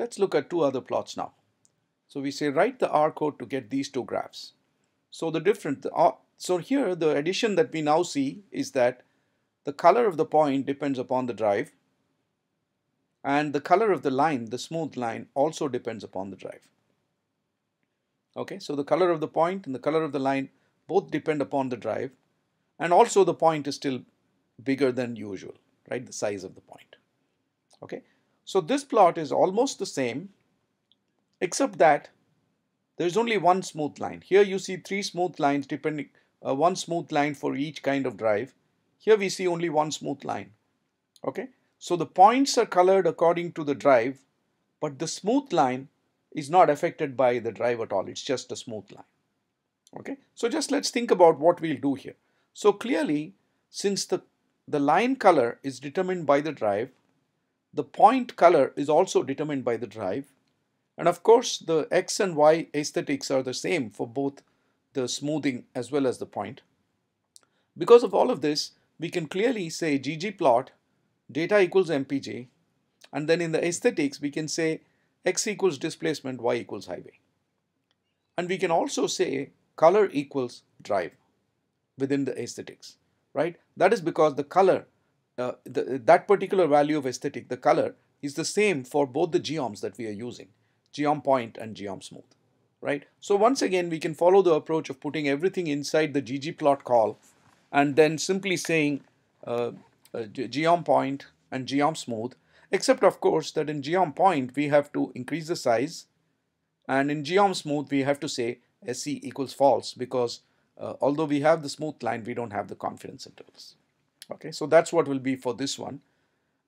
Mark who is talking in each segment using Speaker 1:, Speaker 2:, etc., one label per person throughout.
Speaker 1: Let's look at two other plots now. So we say write the R code to get these two graphs. So the different, the, uh, so here the addition that we now see is that the color of the point depends upon the drive and the color of the line, the smooth line also depends upon the drive. Okay, so the color of the point and the color of the line both depend upon the drive and also the point is still bigger than usual, right? The size of the point. Okay, so this plot is almost the same except that there is only one smooth line. Here you see three smooth lines depending, uh, one smooth line for each kind of drive. Here we see only one smooth line. Okay, so the points are colored according to the drive, but the smooth line is not affected by the drive at all. It's just a smooth line. Okay, so just let's think about what we'll do here. So clearly, since the, the line color is determined by the drive, the point color is also determined by the drive. And of course, the X and Y aesthetics are the same for both the smoothing as well as the point. Because of all of this, we can clearly say ggplot data equals mpg and then in the aesthetics we can say x equals displacement y equals highway and we can also say color equals drive within the aesthetics right that is because the color uh, the, that particular value of aesthetic the color is the same for both the geoms that we are using geom point and geom smooth right? So once again we can follow the approach of putting everything inside the ggplot call and then simply saying uh, uh, geom point and geom smooth except of course that in geom point we have to increase the size and in geom smooth we have to say SE equals false because uh, although we have the smooth line we don't have the confidence intervals okay so that's what will be for this one.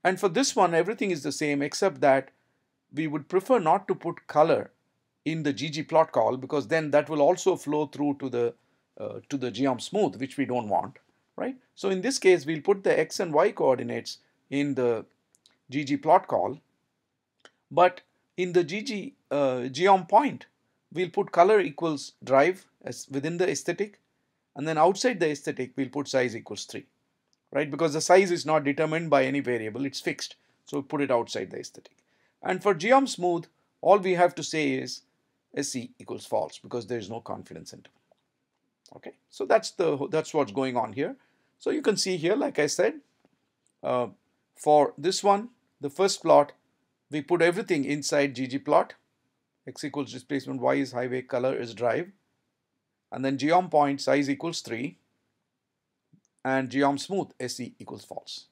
Speaker 1: And for this one everything is the same except that we would prefer not to put color in the ggplot call because then that will also flow through to the uh, to the geom smooth which we don't want right? So in this case, we'll put the x and y coordinates in the ggplot call, but in the gg uh, geom point, we'll put color equals drive as within the aesthetic, and then outside the aesthetic, we'll put size equals 3, right? Because the size is not determined by any variable, it's fixed. So put it outside the aesthetic. And for geom smooth, all we have to say is SE equals false because there is no confidence interval. Okay, so that's the that's what's going on here. So you can see here, like I said, uh, for this one, the first plot, we put everything inside ggplot. x equals displacement, y is highway, color is drive. And then geom point size equals 3 and geom smooth SE equals false.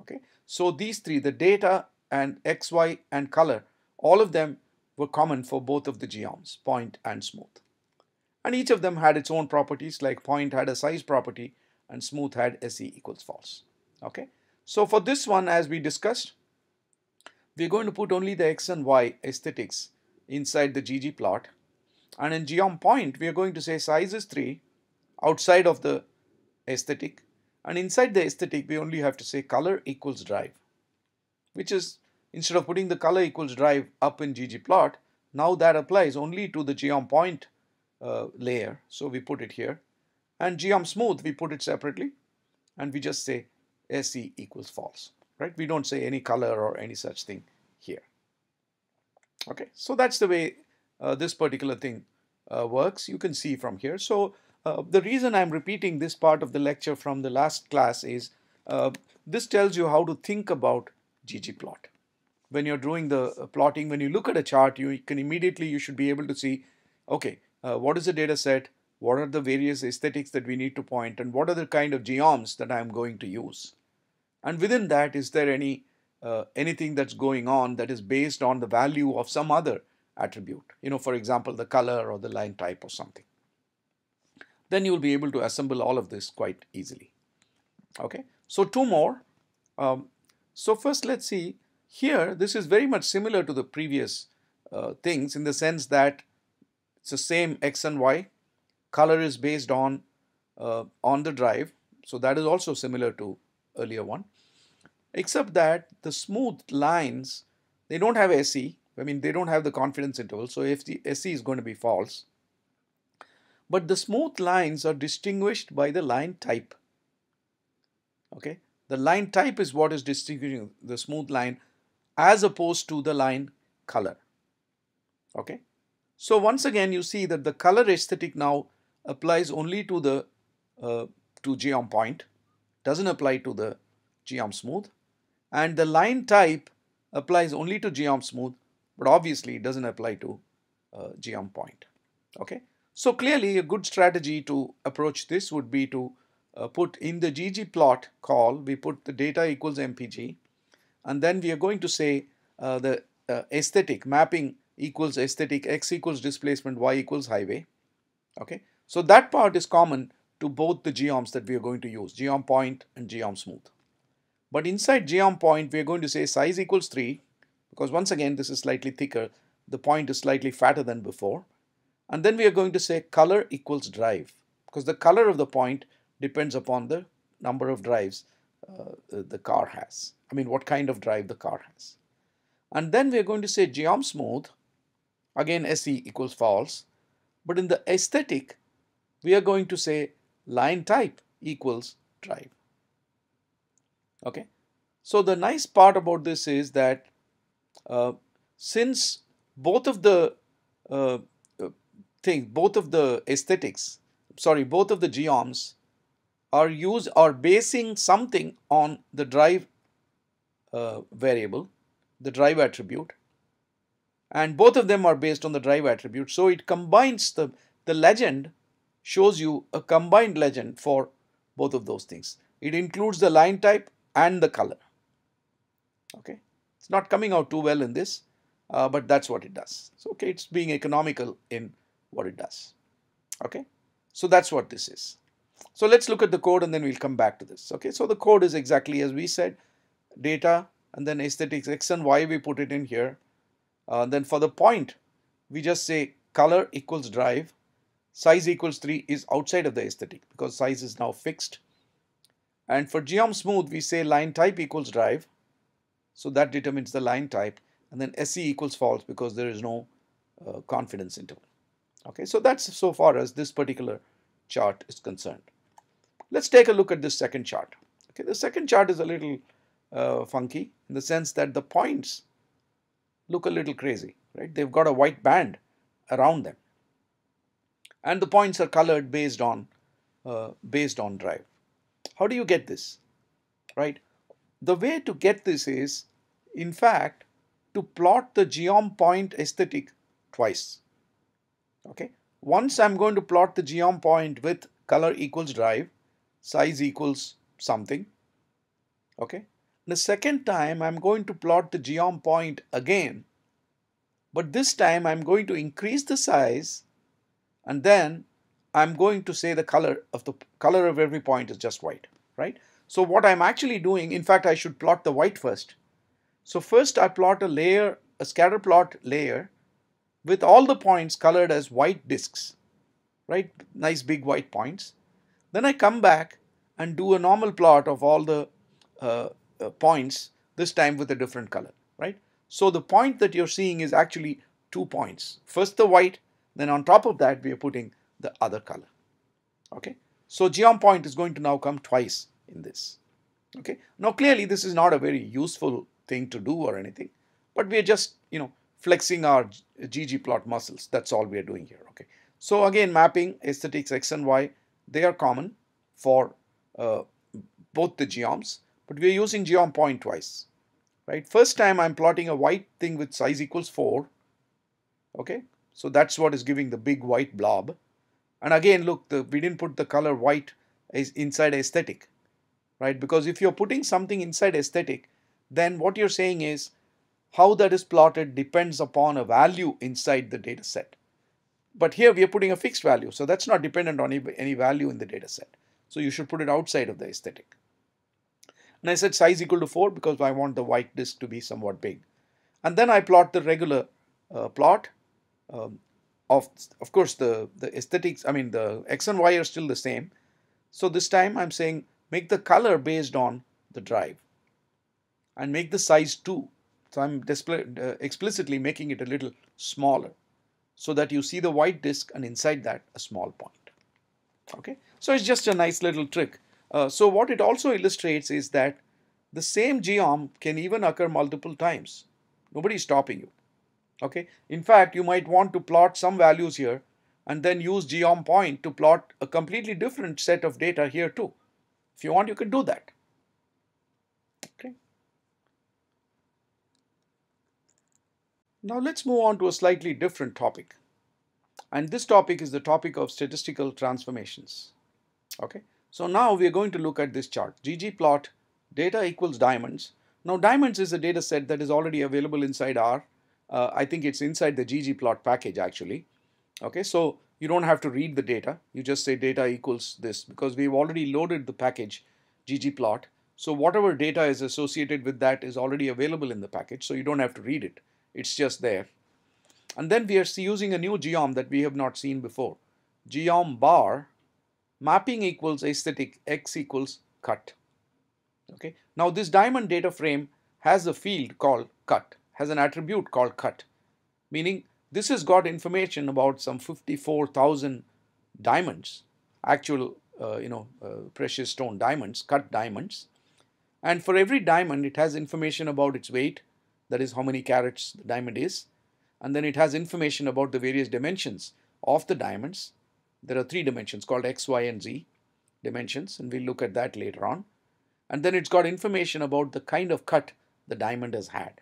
Speaker 1: Okay, so these three, the data and x, y and color, all of them were common for both of the geoms, point and smooth and each of them had its own properties like point had a size property and smooth had SE equals false. Okay, so for this one as we discussed, we're going to put only the x and y aesthetics inside the ggplot and in geom point we are going to say size is 3 outside of the aesthetic and inside the aesthetic we only have to say color equals drive which is instead of putting the color equals drive up in ggplot now that applies only to the geom point uh, layer. So we put it here. And geom smooth, we put it separately. And we just say SE equals false. Right? We don't say any color or any such thing here. Okay, so that's the way uh, this particular thing uh, works. You can see from here. So uh, the reason I'm repeating this part of the lecture from the last class is uh, this tells you how to think about ggplot. When you're doing the uh, plotting, when you look at a chart, you can immediately, you should be able to see, okay, uh, what is the data set, what are the various aesthetics that we need to point? and what are the kind of geoms that I'm going to use. And within that, is there any uh, anything that's going on that is based on the value of some other attribute, you know, for example, the color or the line type or something. Then you'll be able to assemble all of this quite easily. Okay, so two more. Um, so first, let's see here. This is very much similar to the previous uh, things in the sense that it's the same X and Y. Color is based on uh, on the drive. So that is also similar to earlier one. Except that the smooth lines, they don't have SE. I mean, they don't have the confidence interval. So if the SE is going to be false. But the smooth lines are distinguished by the line type. Okay. The line type is what is distinguishing the smooth line as opposed to the line color. Okay. So once again, you see that the color aesthetic now applies only to the uh, to geom point, doesn't apply to the geom smooth, and the line type applies only to geom smooth, but obviously it doesn't apply to uh, geom point. Okay. So clearly, a good strategy to approach this would be to uh, put in the ggplot call, we put the data equals mpg, and then we are going to say uh, the uh, aesthetic mapping equals aesthetic x equals displacement y equals highway. Okay, so that part is common to both the geoms that we are going to use, geom point and geom smooth. But inside geom point, we are going to say size equals 3 because once again, this is slightly thicker. The point is slightly fatter than before. And then we are going to say color equals drive because the color of the point depends upon the number of drives uh, the car has. I mean, what kind of drive the car has. And then we are going to say geom smooth Again, SE equals false. But in the aesthetic, we are going to say line type equals drive. Okay. So the nice part about this is that uh, since both of the uh, both of the aesthetics, sorry, both of the geoms are used are basing something on the drive uh, variable, the drive attribute, and both of them are based on the drive attribute. So it combines the, the legend shows you a combined legend for both of those things. It includes the line type and the color. Okay, it's not coming out too well in this, uh, but that's what it does. So okay, it's being economical in what it does. Okay, so that's what this is. So let's look at the code and then we'll come back to this. Okay, so the code is exactly as we said, data and then aesthetics x and y we put it in here uh, then for the point, we just say color equals drive, size equals 3 is outside of the aesthetic because size is now fixed. And for geom smooth, we say line type equals drive. So that determines the line type. And then SE equals false because there is no uh, confidence interval. Okay, so that's so far as this particular chart is concerned. Let's take a look at this second chart. Okay, the second chart is a little uh, funky in the sense that the points look a little crazy, right? They've got a white band around them. And the points are colored based on, uh, based on drive. How do you get this, right? The way to get this is, in fact, to plot the geom point aesthetic twice. Okay, once I'm going to plot the geom point with color equals drive, size equals something. Okay, the second time I'm going to plot the geom point again, but this time I'm going to increase the size and then I'm going to say the color of the color of every point is just white, right? So what I'm actually doing, in fact, I should plot the white first. So first I plot a layer, a scatter plot layer with all the points colored as white disks, right? Nice big white points. Then I come back and do a normal plot of all the uh, uh, points, this time with a different color, right? So the point that you're seeing is actually two points. First the white, then on top of that we are putting the other color. Okay, so geom point is going to now come twice in this. Okay, now clearly this is not a very useful thing to do or anything, but we are just you know flexing our ggplot muscles. That's all we are doing here. Okay, so again mapping aesthetics x and y they are common for uh, both the geoms but we are using geom point twice, right? First time I'm plotting a white thing with size equals 4, okay? So that's what is giving the big white blob. And again, look, the, we didn't put the color white is inside aesthetic, right? Because if you're putting something inside aesthetic, then what you're saying is how that is plotted depends upon a value inside the data set. But here we are putting a fixed value, so that's not dependent on any, any value in the data set. So you should put it outside of the aesthetic. And I said size equal to 4 because I want the white disk to be somewhat big. And then I plot the regular uh, plot um, of, of course, the, the aesthetics, I mean, the X and Y are still the same. So this time I'm saying make the color based on the drive and make the size 2. So I'm display, uh, explicitly making it a little smaller so that you see the white disk and inside that a small point. Okay, so it's just a nice little trick uh, so what it also illustrates is that the same geom can even occur multiple times. Nobody is stopping you. Okay. In fact, you might want to plot some values here and then use geom point to plot a completely different set of data here too. If you want, you can do that. Okay. Now let's move on to a slightly different topic. And this topic is the topic of statistical transformations. Okay. So now we are going to look at this chart. ggplot data equals diamonds. Now diamonds is a data set that is already available inside R. Uh, I think it's inside the ggplot package actually. Okay, so you don't have to read the data. You just say data equals this because we've already loaded the package ggplot. So whatever data is associated with that is already available in the package. So you don't have to read it. It's just there. And then we are using a new geom that we have not seen before. Geom bar mapping equals aesthetic x equals cut. Okay. Now this diamond data frame has a field called cut, has an attribute called cut, meaning this has got information about some 54,000 diamonds, actual, uh, you know, uh, precious stone diamonds, cut diamonds. And for every diamond, it has information about its weight, that is how many carats the diamond is. And then it has information about the various dimensions of the diamonds. There are three dimensions called X, Y, and Z dimensions, and we'll look at that later on. And then it's got information about the kind of cut the diamond has had.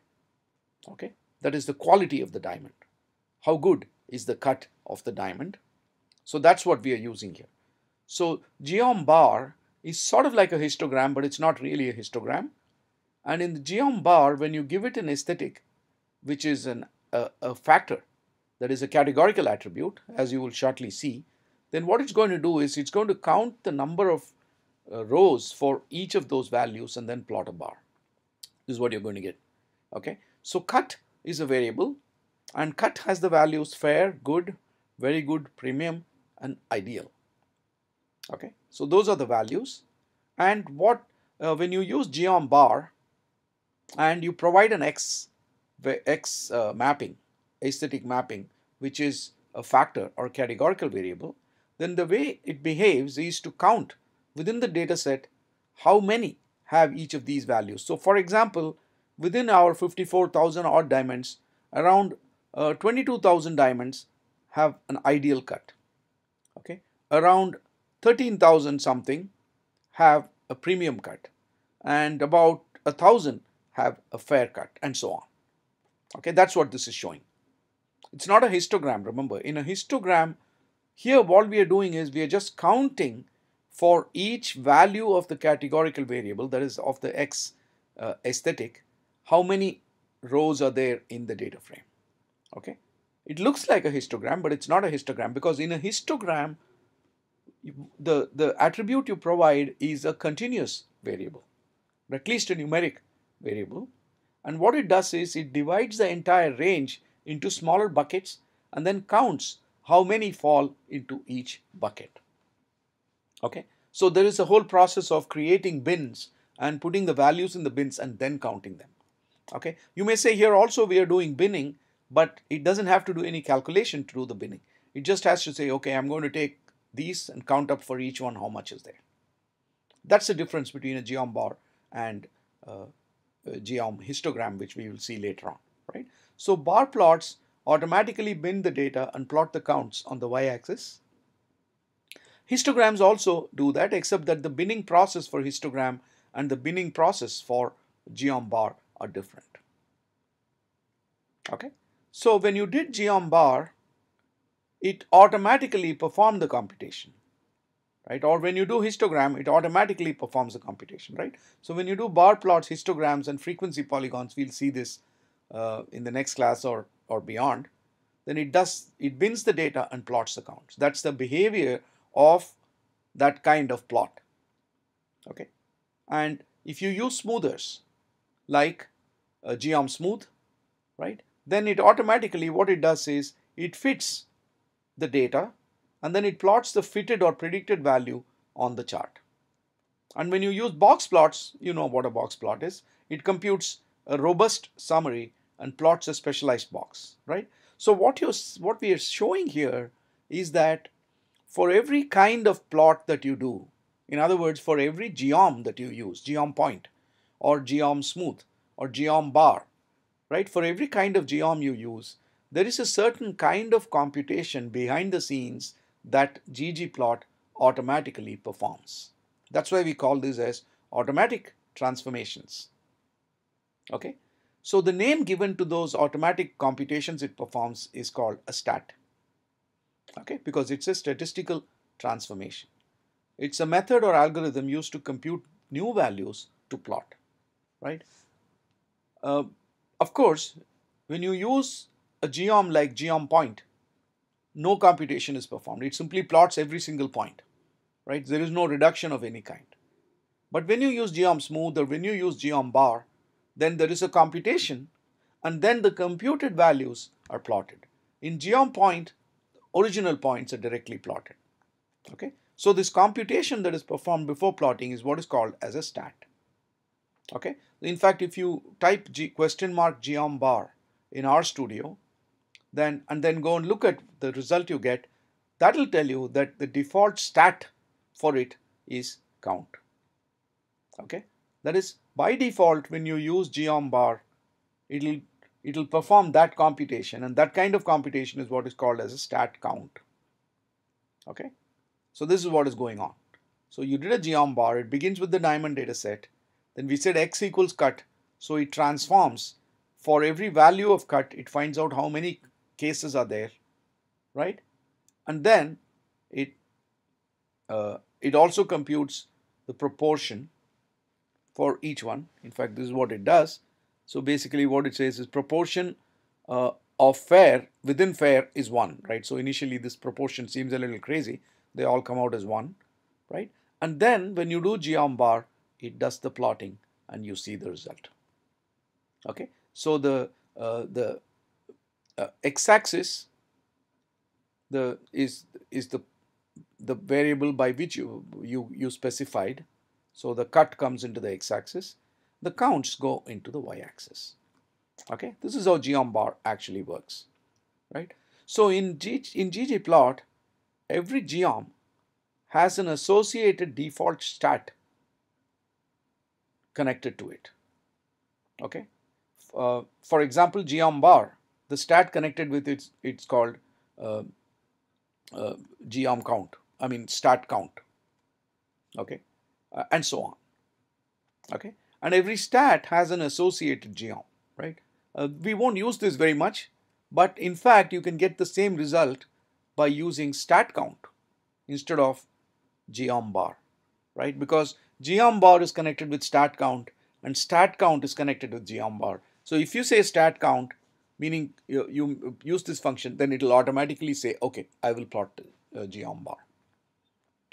Speaker 1: Okay, that is the quality of the diamond how good is the cut of the diamond. So that's what we are using here. So geom bar is sort of like a histogram, but it's not really a histogram. And in the geom bar, when you give it an aesthetic, which is an, a, a factor, that is a categorical attribute, as you will shortly see, then what it's going to do is it's going to count the number of uh, rows for each of those values and then plot a bar. This is what you're going to get. Okay. So cut is a variable and cut has the values fair, good, very good, premium and ideal. Okay, so those are the values and what uh, when you use geom bar and you provide an x x uh, mapping aesthetic mapping which is a factor or categorical variable then the way it behaves is to count within the data set how many have each of these values so for example within our 54,000 odd diamonds around uh, 22,000 diamonds have an ideal cut. Okay, around 13,000 something have a premium cut, and about a thousand have a fair cut, and so on. Okay, that's what this is showing. It's not a histogram. Remember, in a histogram, here what we are doing is we are just counting for each value of the categorical variable, that is of the x uh, aesthetic, how many rows are there in the data frame okay it looks like a histogram but it's not a histogram because in a histogram the the attribute you provide is a continuous variable at least a numeric variable. And what it does is it divides the entire range into smaller buckets and then counts how many fall into each bucket. Okay? So there is a whole process of creating bins and putting the values in the bins and then counting them. Okay? You may say here also we are doing binning but it doesn't have to do any calculation to do the binning. It just has to say, okay, I'm going to take these and count up for each one how much is there. That's the difference between a geom bar and uh, Uh, geom histogram, which we will see later on, right? So bar plots automatically bin the data and plot the counts on the y-axis. Histograms also do that, except that the binning process for histogram and the binning process for geom bar are different. Okay. So when you did geom bar, it automatically performed the computation, right? Or when you do histogram, it automatically performs the computation, right? So when you do bar plots, histograms, and frequency polygons, we'll see this uh, in the next class or, or beyond, then it does, it bins the data and plots the counts. That's the behavior of that kind of plot, okay? And if you use smoothers, like uh, geom smooth, right? then it automatically what it does is it fits the data and then it plots the fitted or predicted value on the chart. And when you use box plots, you know what a box plot is. It computes a robust summary and plots a specialized box, right? So what you what we are showing here is that for every kind of plot that you do, in other words, for every geom that you use, geom point or geom smooth or geom bar, right? For every kind of geom you use, there is a certain kind of computation behind the scenes that ggplot automatically performs. That's why we call this as automatic transformations. Okay, so the name given to those automatic computations it performs is called a stat. Okay, because it's a statistical transformation. It's a method or algorithm used to compute new values to plot, right? Uh, of course, when you use a geom like geom point, no computation is performed. It simply plots every single point, right? There is no reduction of any kind. But when you use geom smooth or when you use geom bar, then there is a computation and then the computed values are plotted. In geom point, original points are directly plotted. Okay, so this computation that is performed before plotting is what is called as a stat. Okay, in fact, if you type G question mark geom bar in RStudio, then and then go and look at the result you get, that will tell you that the default stat for it is count. Okay, that is by default when you use geom bar, it'll it'll perform that computation and that kind of computation is what is called as a stat count. Okay, so this is what is going on. So you did a geom bar, it begins with the diamond data set, then we said x equals cut, so it transforms for every value of cut, it finds out how many cases are there, right? And then it uh, it also computes the proportion for each one. In fact, this is what it does. So basically what it says is proportion uh, of fair within fair is 1, right? So initially this proportion seems a little crazy. They all come out as 1, right? And then when you do geom bar, it does the plotting and you see the result. Okay, so the uh, the uh, x-axis the is is the the variable by which you you you specified. So the cut comes into the x-axis. The counts go into the y-axis. Okay? This is how geom bar actually works right? So in G, in ggplot every geom has an associated default stat connected to it. Okay? Uh, for example geom bar the stat connected with it, it's called uh, uh, geom count. I mean stat count. Okay, uh, and so on. Okay, and every stat has an associated geom, right? Uh, we won't use this very much, but in fact, you can get the same result by using stat count instead of geom bar, right? Because geom bar is connected with stat count and stat count is connected with geom bar. So if you say stat count, meaning you, you use this function, then it will automatically say, okay, I will plot uh, geom bar.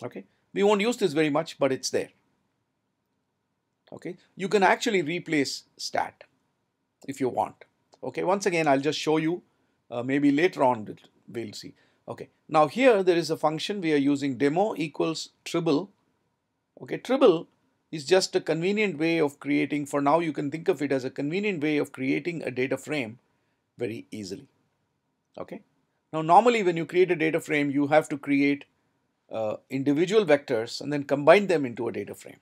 Speaker 1: Okay, we won't use this very much, but it's there. Okay, you can actually replace stat if you want. Okay, once again, I'll just show you. Uh, maybe later on we'll see. Okay, now here there is a function we are using demo equals tribble. Okay, tribble is just a convenient way of creating, for now you can think of it as a convenient way of creating a data frame very easily. Okay. Now normally when you create a data frame you have to create uh, individual vectors and then combine them into a data frame.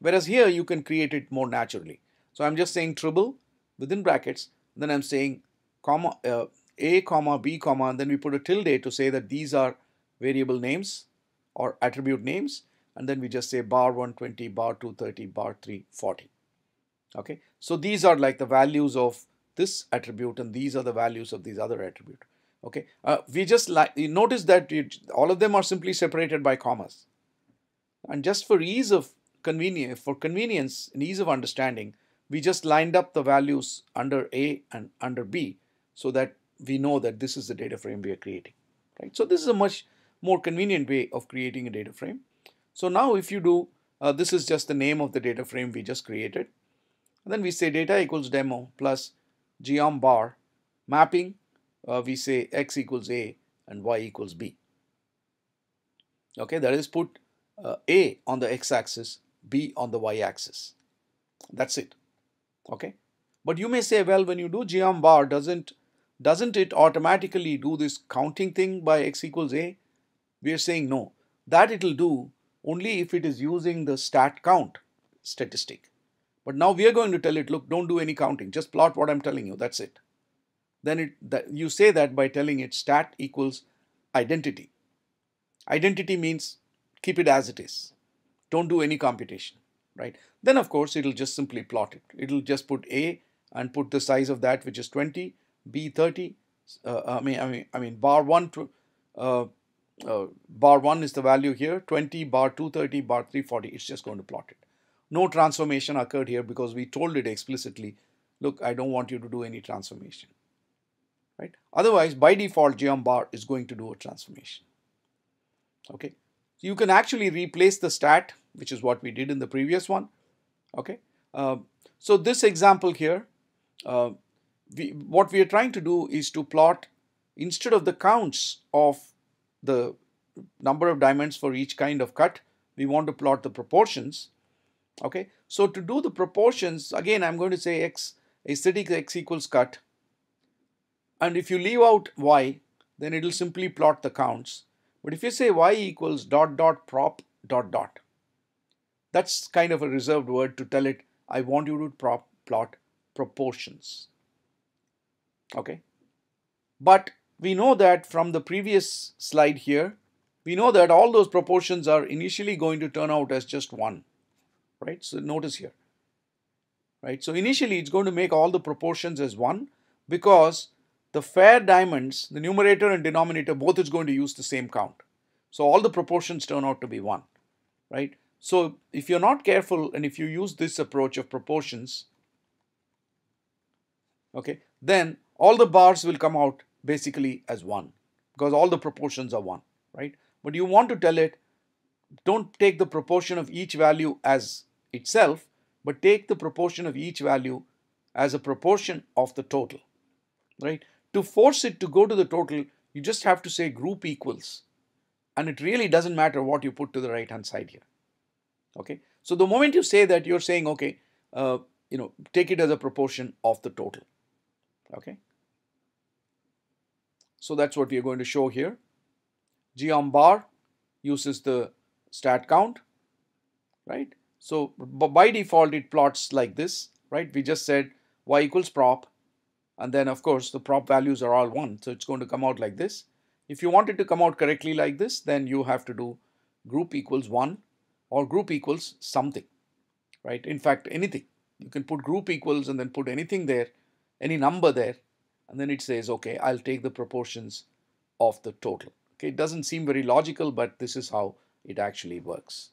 Speaker 1: Whereas here you can create it more naturally. So I'm just saying tribble within brackets then I'm saying comma uh, a comma b comma and then we put a tilde to say that these are variable names or attribute names and then we just say bar 120 bar 230 bar 340 okay so these are like the values of this attribute and these are the values of these other attribute. Okay, uh, we just like notice that all of them are simply separated by commas. And just for ease of convenience, for convenience and ease of understanding, we just lined up the values under A and under B so that we know that this is the data frame we are creating. Right. So this is a much more convenient way of creating a data frame. So now if you do, uh, this is just the name of the data frame we just created. And then we say data equals demo plus geom bar mapping uh, we say x equals a and y equals b. Okay that is put uh, a on the x-axis b on the y-axis that's it. Okay? But you may say well when you do geom bar doesn't doesn't it automatically do this counting thing by x equals a? We are saying no. That it will do only if it is using the stat count statistic but now we are going to tell it, look, don't do any counting. Just plot what I'm telling you. That's it. then it that you say that by telling it stat equals identity. Identity means keep it as it is. Don't do any computation, right? Then of course it'll just simply plot it. It'll just put A and put the size of that which is 20, B 30. Uh, I mean, I mean, I mean, bar one to uh, uh, bar one is the value here. 20, bar 230, bar 340. It's just going to plot it. No transformation occurred here because we told it explicitly. Look, I don't want you to do any transformation right? Otherwise, by default, geom bar is going to do a transformation. Okay, so you can actually replace the stat, which is what we did in the previous one. Okay, uh, so this example here, uh, we, what we are trying to do is to plot instead of the counts of the number of diamonds for each kind of cut, we want to plot the proportions. Okay, so to do the proportions, again, I'm going to say x aesthetic x equals cut and if you leave out y, then it will simply plot the counts. But if you say y equals dot dot prop dot dot, that's kind of a reserved word to tell it, I want you to prop, plot proportions. Okay. But we know that from the previous slide here, we know that all those proportions are initially going to turn out as just one, right? So notice here, right? So initially it's going to make all the proportions as one because the fair diamonds, the numerator and denominator, both is going to use the same count. So all the proportions turn out to be 1, right? So if you're not careful and if you use this approach of proportions, okay, then all the bars will come out basically as 1 because all the proportions are 1, right? But you want to tell it, don't take the proportion of each value as itself, but take the proportion of each value as a proportion of the total, right? To force it to go to the total, you just have to say group equals. And it really doesn't matter what you put to the right hand side here. Okay. So the moment you say that, you're saying, okay, uh, you know, take it as a proportion of the total. Okay. So that's what we are going to show here. Geom bar uses the stat count, right? So by default, it plots like this, right? We just said y equals prop and then of course the prop values are all 1 so it's going to come out like this. If you want it to come out correctly like this then you have to do group equals 1 or group equals something right in fact anything you can put group equals and then put anything there any number there and then it says okay I'll take the proportions of the total okay it doesn't seem very logical but this is how it actually works